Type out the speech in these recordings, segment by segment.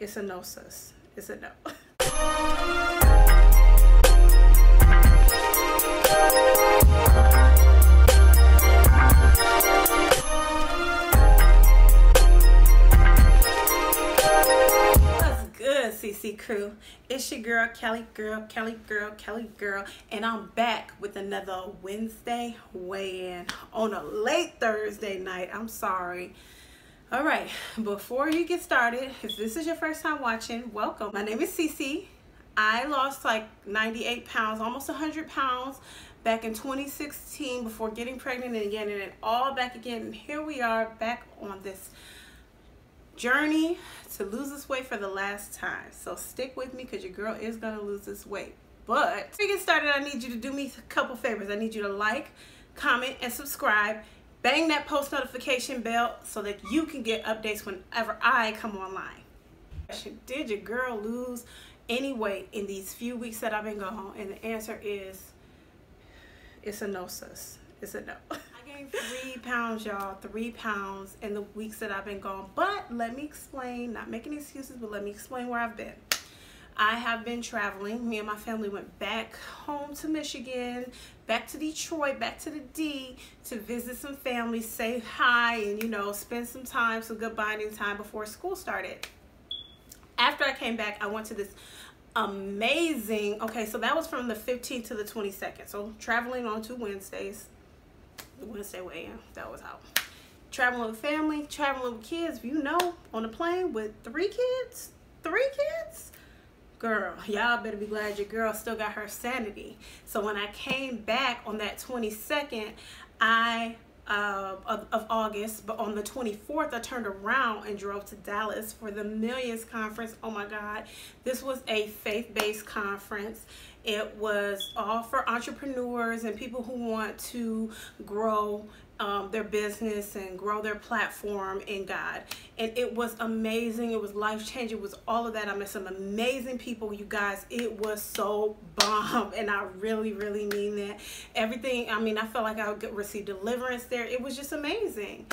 It's a no, sis. It's a no. What's good, CC crew. It's your girl, Kelly Girl, Kelly Girl, Kelly Girl, and I'm back with another Wednesday weigh-in on a late Thursday night. I'm sorry. All right, before you get started, if this is your first time watching, welcome. My name is CC. I lost like 98 pounds, almost 100 pounds back in 2016 before getting pregnant and getting it all back again. And here we are back on this journey to lose this weight for the last time. So stick with me because your girl is going to lose this weight. But to get started, I need you to do me a couple favors. I need you to like, comment, and subscribe. Bang that post notification bell so that you can get updates whenever I come online. Did your girl lose any weight in these few weeks that I've been gone? And the answer is, it's a no, sis. It's a no. I gained three pounds, y'all. Three pounds in the weeks that I've been gone. But let me explain, not making excuses, but let me explain where I've been. I have been traveling. Me and my family went back home to Michigan, back to Detroit, back to the D to visit some family, say hi, and you know, spend some time, some good bonding time before school started. After I came back, I went to this amazing, okay, so that was from the 15th to the 22nd. So traveling on two Wednesdays Wednesday weigh-in. That was out. Traveling with family, traveling with kids. You know, on a plane with three kids, three kids. Girl, y'all better be glad your girl still got her sanity. So when I came back on that 22nd, I uh, of, of, August, but on the 24th, I turned around and drove to Dallas for the Millions Conference. Oh my God, this was a faith based conference. It was all for entrepreneurs and people who want to grow um, their business and grow their platform in God. And it was amazing. It was life changing. It was all of that. I met some amazing people, you guys. It was so bomb. And I really, really mean that. Everything, I mean, I felt like I would receive deliverance there. It was just amazing.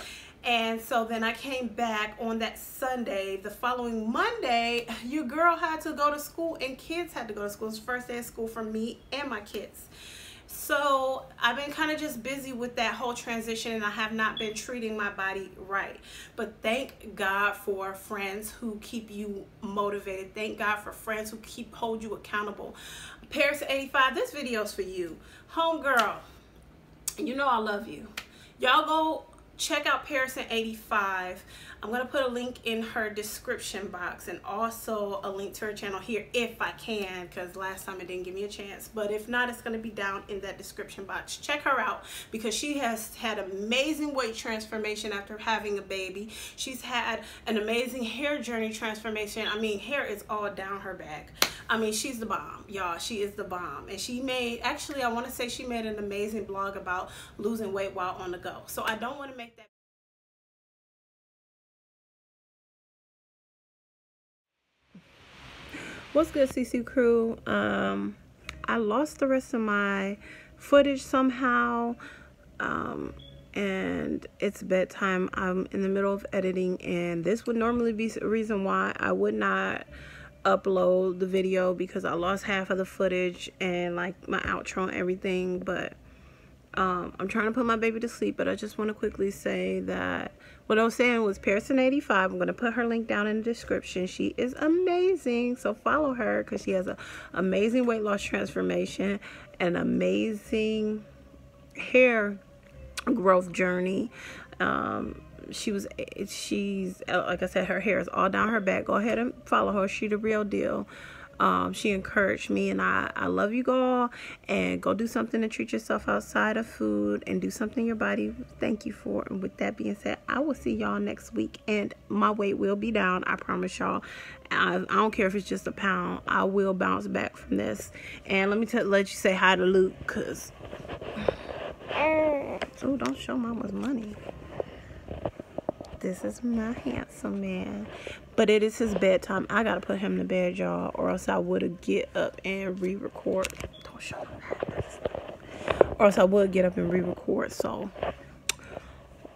And so then I came back on that Sunday. The following Monday, your girl had to go to school and kids had to go to school. It's first day of school for me and my kids. So I've been kind of just busy with that whole transition and I have not been treating my body right. But thank God for friends who keep you motivated. Thank God for friends who keep hold you accountable. Paris 85, this video is for you. Home girl, you know I love you. Y'all go check out Parison 85 I'm going to put a link in her description box and also a link to her channel here if I can because last time it didn't give me a chance. But if not, it's going to be down in that description box. Check her out because she has had amazing weight transformation after having a baby. She's had an amazing hair journey transformation. I mean, hair is all down her back. I mean, she's the bomb, y'all. She is the bomb. And she made, actually, I want to say she made an amazing blog about losing weight while on the go. So I don't want to make that what's good cc crew? Um i lost the rest of my footage somehow um and it's bedtime. I'm in the middle of editing and this would normally be a reason why i would not upload the video because i lost half of the footage and like my outro and everything but um, I'm trying to put my baby to sleep, but I just want to quickly say that what I was saying was Parison 85. I'm going to put her link down in the description. She is amazing, so follow her because she has an amazing weight loss transformation, an amazing hair growth journey. Um, she was, she's, like I said, her hair is all down her back. Go ahead and follow her. She the real deal um, she encouraged me and I, I love you all. And go do something to treat yourself outside of food and do something your body thank you for. And with that being said I will see y'all next week and my weight will be down I promise y'all. I, I don't care if it's just a pound I will bounce back from this. And let me let you say hi to Luke because oh don't show mama's money. This is my handsome man. But it is his bedtime. I gotta put him to bed, y'all, or else I would get up and re-record. Don't show him Or else I would get up and re-record. So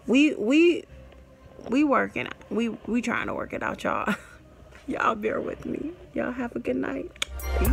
we we we working. We we trying to work it out, y'all. Y'all bear with me. Y'all have a good night. Peace.